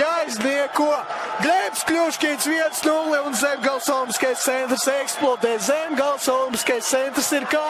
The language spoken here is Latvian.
jāiznieko. Glebs Kļuškīts 1-0 un Zemgals Olimpiskais centrs eksplodē. Zemgals Olimpiskais centrs ir kā.